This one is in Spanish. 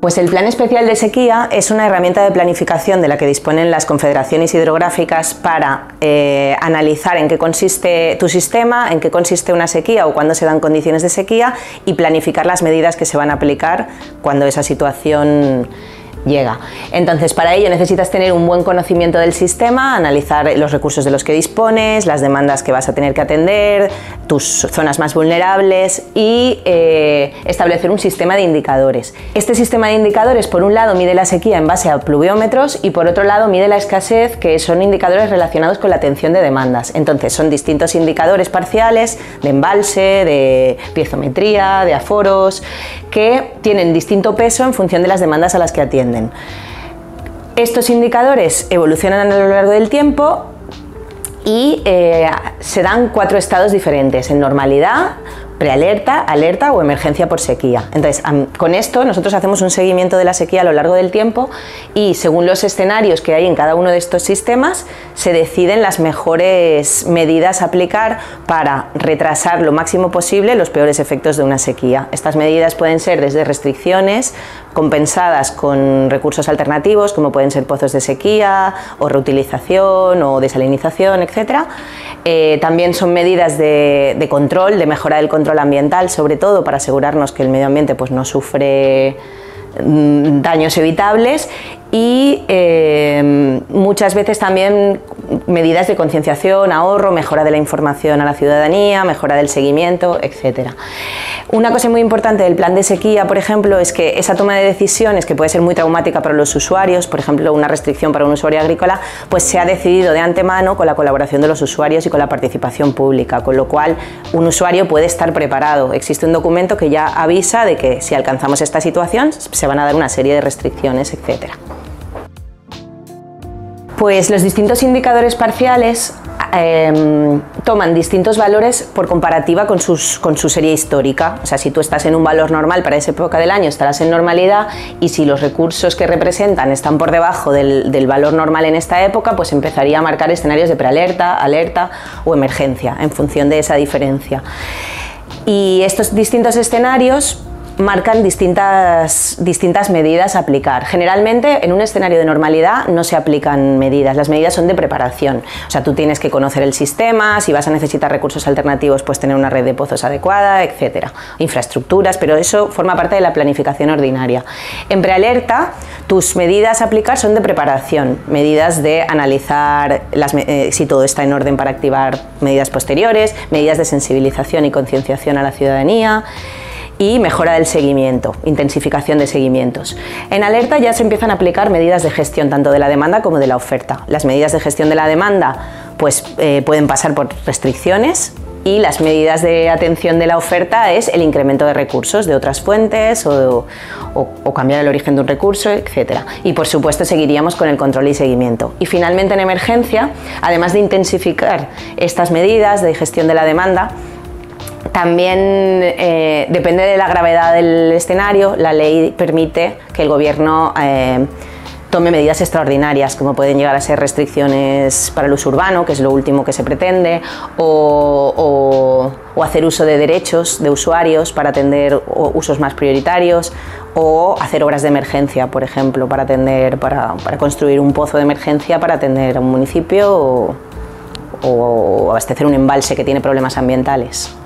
Pues el Plan Especial de Sequía es una herramienta de planificación de la que disponen las confederaciones hidrográficas para eh, analizar en qué consiste tu sistema, en qué consiste una sequía o cuándo se dan condiciones de sequía y planificar las medidas que se van a aplicar cuando esa situación llega. Entonces, para ello necesitas tener un buen conocimiento del sistema, analizar los recursos de los que dispones, las demandas que vas a tener que atender, tus zonas más vulnerables y eh, establecer un sistema de indicadores. Este sistema de indicadores, por un lado, mide la sequía en base a pluviómetros y por otro lado, mide la escasez, que son indicadores relacionados con la atención de demandas. Entonces, son distintos indicadores parciales de embalse, de piezometría, de aforos, que tienen distinto peso en función de las demandas a las que atienden. Estos indicadores evolucionan a lo largo del tiempo y eh, se dan cuatro estados diferentes, en normalidad, prealerta, alerta o emergencia por sequía. Entonces, con esto nosotros hacemos un seguimiento de la sequía a lo largo del tiempo y según los escenarios que hay en cada uno de estos sistemas, se deciden las mejores medidas a aplicar para retrasar lo máximo posible los peores efectos de una sequía. Estas medidas pueden ser desde restricciones compensadas con recursos alternativos, como pueden ser pozos de sequía o reutilización o desalinización, etc. Eh, también son medidas de, control, de mejora del control ambiental, sobre todo para asegurarnos que el medio ambiente pues, no sufre mm, daños evitables y eh, muchas veces también medidas de concienciación, ahorro, mejora de la información a la ciudadanía, mejora del seguimiento, etc. Una cosa muy importante del plan de sequía, por ejemplo, es que esa toma de decisiones, que puede ser muy traumática para los usuarios, por ejemplo, una restricción para un usuario agrícola, pues se ha decidido de antemano con la colaboración de los usuarios y con la participación pública, con lo cual un usuario puede estar preparado. Existe un documento que ya avisa de que si alcanzamos esta situación se van a dar una serie de restricciones, etc. Pues los distintos indicadores parciales em, toman distintos valores por comparativa con, con, su serie histórica. O sea, si tú estás en un valor normal para esa época del año, estarás en normalidad y si los recursos que representan están por debajo del, del valor normal en esta época, pues empezaría a marcar escenarios de prealerta, alerta o emergencia en función de esa diferencia. Y estos distintos escenarios marcan distintas, distintas medidas a aplicar. Generalmente en un escenario de normalidad no se aplican medidas, las medidas son de preparación. O sea, tú tienes que conocer el sistema, si vas a necesitar recursos alternativos, pues tener una red de pozos adecuada, etcétera, infraestructuras, pero eso forma parte de la planificación ordinaria. En prealerta, tus medidas a aplicar son de preparación, medidas de analizar eh, si todo está en orden para activar medidas posteriores, medidas de sensibilización y concienciación a la ciudadanía y mejora del seguimiento, intensificación de seguimientos. En alerta ya se empiezan a aplicar medidas de gestión tanto de la demanda como de la oferta. Las medidas de gestión de la demanda pues, eh, pueden pasar por restricciones y las medidas de atención de la oferta es el incremento de recursos de otras fuentes o, o, cambiar el origen de un recurso, etc. Y por supuesto seguiríamos con el control y seguimiento. Y finalmente en emergencia, además de intensificar estas medidas de gestión de la demanda, también eh, depende de la gravedad del escenario, la ley permite que el gobierno eh, tome medidas extraordinarias, como pueden llegar a ser restricciones para el uso urbano, que es lo último que se pretende, o, hacer uso de derechos de usuarios para atender usos más prioritarios, o hacer obras de emergencia, por ejemplo, para, atender, para, construir un pozo de emergencia para atender a un municipio o abastecer un embalse que tiene problemas ambientales.